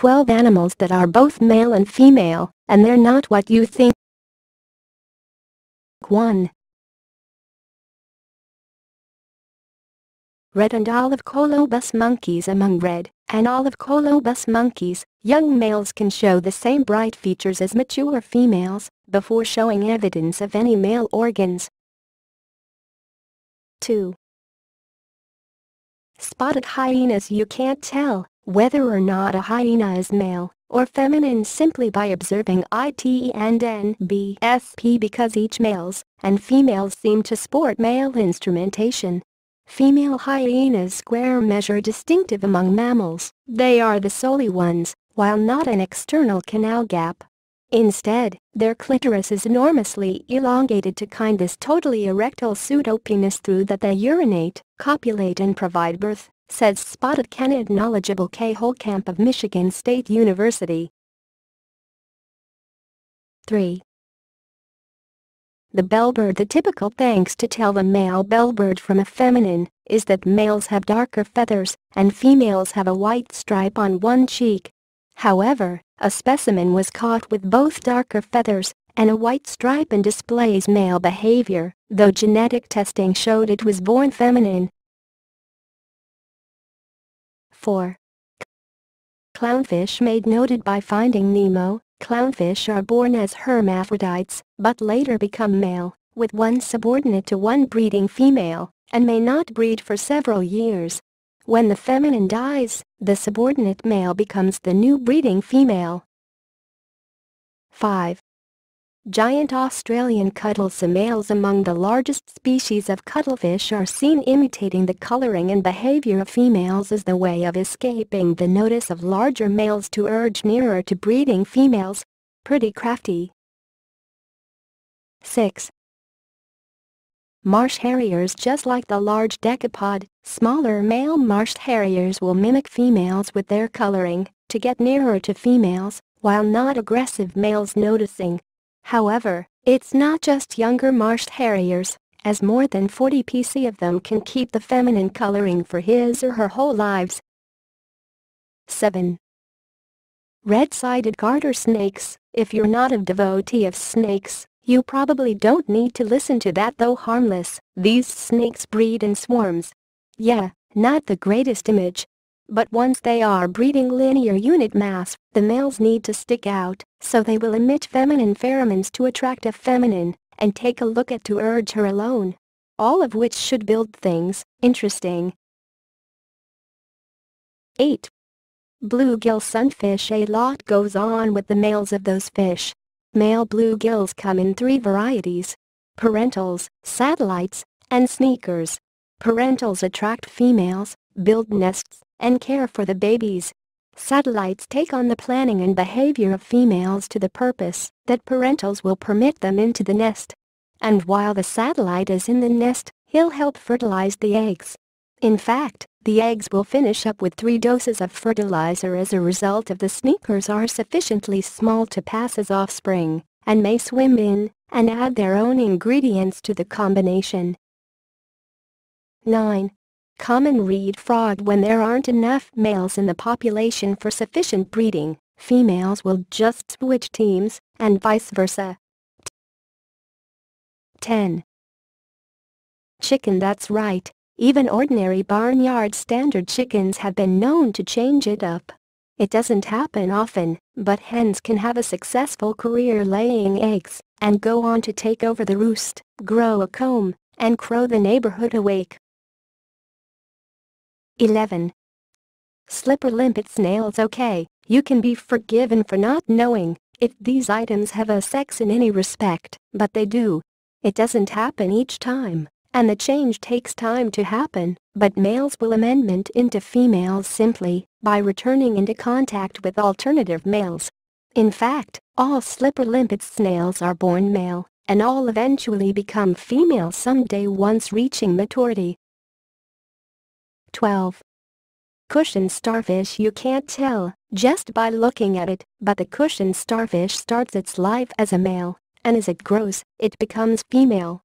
12 animals that are both male and female, and they're not what you think. 1. Red and olive colobus monkeys Among red and olive colobus monkeys, young males can show the same bright features as mature females before showing evidence of any male organs. 2. Spotted hyenas You can't tell whether or not a hyena is male or feminine simply by observing IT and NBSP because each males and females seem to sport male instrumentation. Female hyenas square measure distinctive among mammals, they are the solely ones, while not an external canal gap. Instead, their clitoris is enormously elongated to kind this totally erectile pseudopenis through that they urinate, copulate and provide birth, says spotted canid knowledgeable K. Holekamp of Michigan State University. 3. The bellbird The typical thanks to tell the male bellbird from a feminine is that males have darker feathers and females have a white stripe on one cheek. However, a specimen was caught with both darker feathers and a white stripe and displays male behavior, though genetic testing showed it was born feminine. 4. Clownfish made noted by Finding Nemo, Clownfish are born as hermaphrodites, but later become male, with one subordinate to one breeding female, and may not breed for several years. When the feminine dies, the subordinate male becomes the new breeding female. 5. Giant Australian cuttlesome males among the largest species of cuttlefish are seen imitating the coloring and behavior of females as the way of escaping the notice of larger males to urge nearer to breeding females. Pretty crafty. 6. Marsh harriers Just like the large decapod, smaller male marsh harriers will mimic females with their coloring to get nearer to females, while not aggressive males noticing However, it's not just younger marsh harriers, as more than 40 pc of them can keep the feminine coloring for his or her whole lives. 7. Red-sided garter snakes, if you're not a devotee of snakes, you probably don't need to listen to that though harmless, these snakes breed in swarms. Yeah, not the greatest image, but once they are breeding linear unit mass, the males need to stick out, so they will emit feminine pheromones to attract a feminine, and take a look at to urge her alone. All of which should build things interesting. 8. Bluegill sunfish A lot goes on with the males of those fish. Male bluegills come in three varieties. Parentals, satellites, and sneakers. Parentals attract females, build nests, and care for the babies. Satellites take on the planning and behavior of females to the purpose that parentals will permit them into the nest. And while the satellite is in the nest, he'll help fertilize the eggs. In fact, the eggs will finish up with three doses of fertilizer as a result of the sneakers are sufficiently small to pass as offspring and may swim in and add their own ingredients to the combination. 9. Common reed frog When there aren't enough males in the population for sufficient breeding, females will just switch teams, and vice versa. 10. Chicken That's right, even ordinary barnyard standard chickens have been known to change it up. It doesn't happen often, but hens can have a successful career laying eggs and go on to take over the roost, grow a comb, and crow the neighborhood awake. 11. Slipper limpet snails Okay, you can be forgiven for not knowing if these items have a sex in any respect, but they do. It doesn't happen each time, and the change takes time to happen, but males will amendment into females simply by returning into contact with alternative males. In fact, all slipper limpet snails are born male, and all eventually become female someday once reaching maturity. 12. Cushion starfish You can't tell just by looking at it, but the cushion starfish starts its life as a male, and as it grows, it becomes female.